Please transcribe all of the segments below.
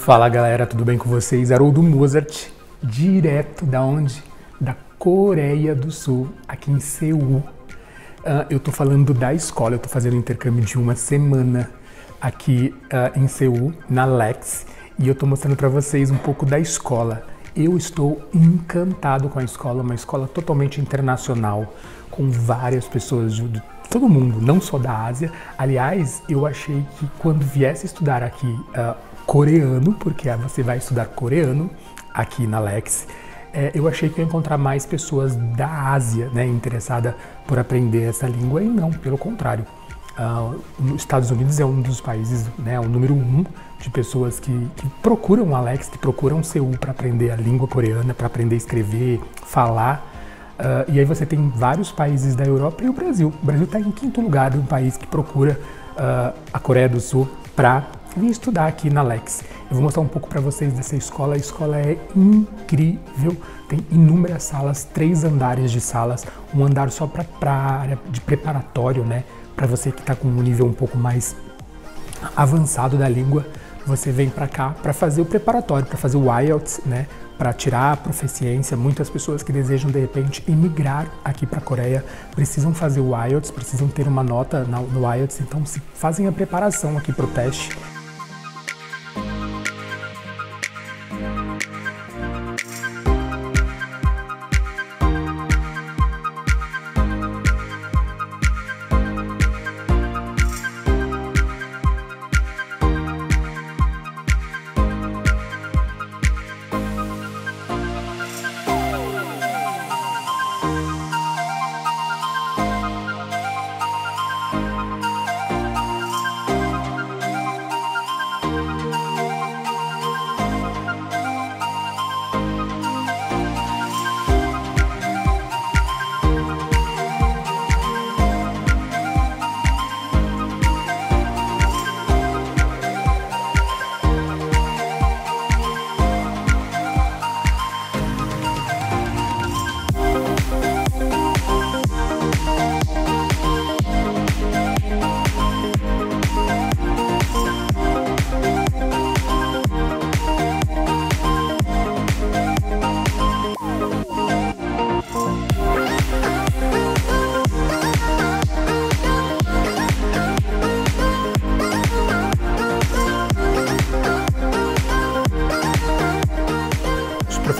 Fala galera, tudo bem com vocês? Haroldo Mozart, direto da onde? Da Coreia do Sul, aqui em Seul. Uh, eu tô falando da escola, eu tô fazendo intercâmbio de uma semana aqui uh, em Seul, na Lex, e eu tô mostrando para vocês um pouco da escola. Eu estou encantado com a escola, uma escola totalmente internacional, com várias pessoas de todo mundo, não só da Ásia. Aliás, eu achei que quando viesse estudar aqui uh, coreano, porque você vai estudar coreano aqui na Lex, é, eu achei que ia encontrar mais pessoas da Ásia, né, interessada por aprender essa língua, e não, pelo contrário. Uh, os Estados Unidos é um dos países, né, o número um de pessoas que, que procuram Alex, que procuram Seul para aprender a língua coreana, para aprender a escrever, falar. Uh, e aí você tem vários países da Europa e o Brasil. O Brasil está em quinto lugar de um país que procura uh, a Coreia do Sul para vir estudar aqui na Alex. Eu vou mostrar um pouco para vocês dessa escola. A escola é incrível, tem inúmeras salas, três andares de salas, um andar só para a área de preparatório, né? Para você que está com um nível um pouco mais avançado da língua, você vem para cá para fazer o preparatório, para fazer o IELTS, né? Para tirar a proficiência. Muitas pessoas que desejam de repente emigrar aqui para a Coreia precisam fazer o IELTS, precisam ter uma nota no IELTS, então se fazem a preparação aqui para o teste.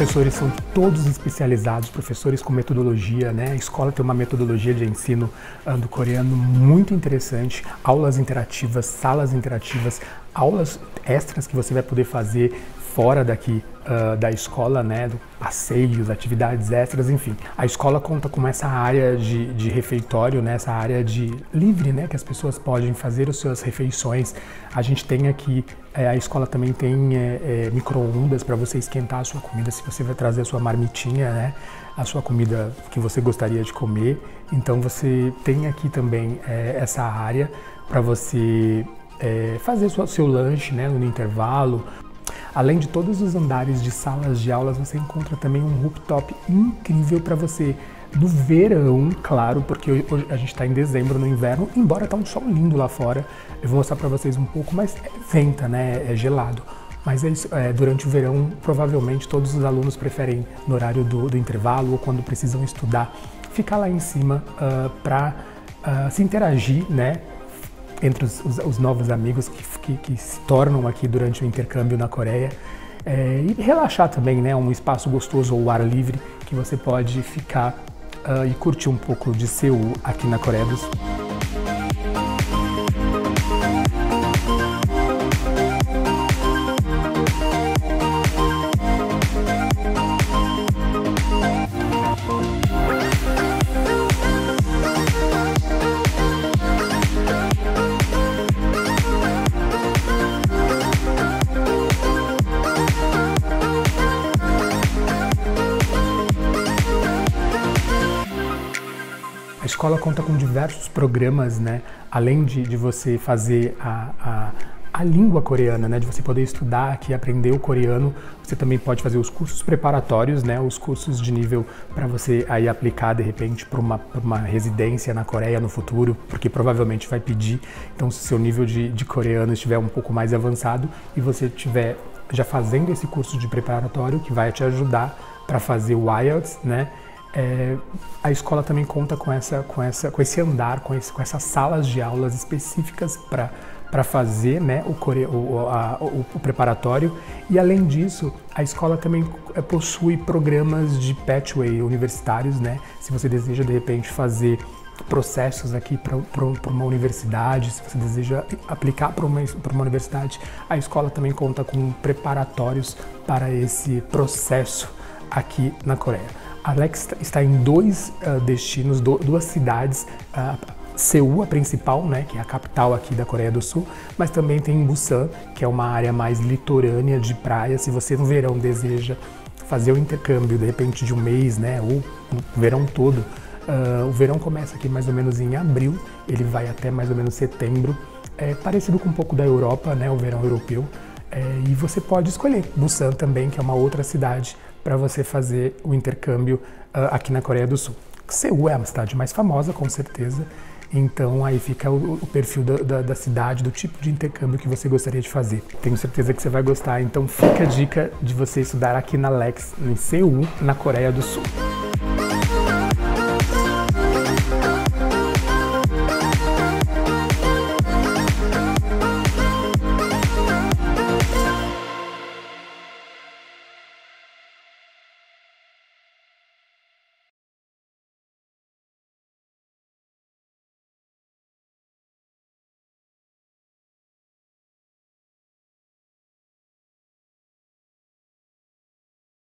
Professores são todos especializados, professores com metodologia, né? A escola tem uma metodologia de ensino uh, do coreano muito interessante, aulas interativas, salas interativas, aulas extras que você vai poder fazer fora daqui uh, da escola, né, do passeios, atividades extras, enfim. A escola conta com essa área de, de refeitório, né, essa área de livre, né, que as pessoas podem fazer as suas refeições. A gente tem aqui, é, a escola também tem é, é, micro-ondas para você esquentar a sua comida, se você vai trazer a sua marmitinha, né, a sua comida que você gostaria de comer. Então você tem aqui também essa área para você fazer o seu lanche né, no intervalo, Além de todos os andares de salas de aulas, você encontra também um rooftop incrível para você no verão, claro, porque hoje a gente está em dezembro, no inverno, embora tá um sol lindo lá fora. Eu vou mostrar para vocês um pouco, mas é venta, né? É gelado. Mas é isso, é, durante o verão, provavelmente todos os alunos preferem no horário do, do intervalo ou quando precisam estudar, ficar lá em cima uh, ah, para uh, ah, se interagir, né? Entre os, os, os novos amigos que, que, que, se tornam aqui durante o intercâmbio na Coreia. É, e relaxar também, né? Um espaço gostoso ao ar livre que você pode ficar uh, e curtir um pouco de Seul aqui na Coreia do Sul. Escola conta com diversos programas, né? Além de, de você fazer a, a, a língua coreana, né? De você poder estudar aqui, aprender o coreano, você também pode fazer os cursos preparatórios, né? Os cursos de nível para você aí aplicar de repente para uma, uma residência na Coreia no futuro, porque provavelmente vai pedir. Então, se seu nível de, de coreano estiver um pouco mais avançado e você tiver já fazendo esse curso de preparatório que vai te ajudar para fazer o IELTS, né? É, a escola também conta com essa, com essa, com esse andar, com, esse, com essas salas de aulas específicas para para fazer né, o, o, a, o, o, preparatório. E além disso, a escola também é, possui programas de pathway universitários, né? Se você deseja de repente fazer processos aqui para uma universidade, se você deseja aplicar para uma, uma universidade, a escola também conta com preparatórios para esse processo aqui na Coreia. Alex está em dois uh, destinos, do, duas cidades, uh, Seul, a principal, né, que é a capital aqui da Coreia do Sul, mas também tem Busan, que é uma área mais litorânea de praia. Se você no verão deseja fazer o intercâmbio, de repente de um mês, né, ou o verão todo, uh, o verão começa aqui mais ou menos em abril, ele vai até mais ou menos setembro, é parecido com um pouco da Europa, né, o verão europeu. É, e você pode escolher Busan também, que é uma outra cidade para você fazer o intercâmbio uh, aqui na Coreia do Sul. Seul é a cidade mais famosa, com certeza. Então aí fica o, o perfil da, da, da, cidade, do tipo de intercâmbio que você gostaria de fazer. Tenho certeza que você vai gostar. Então fica a dica de você estudar aqui na Lex, em Seul, na Coreia do Sul.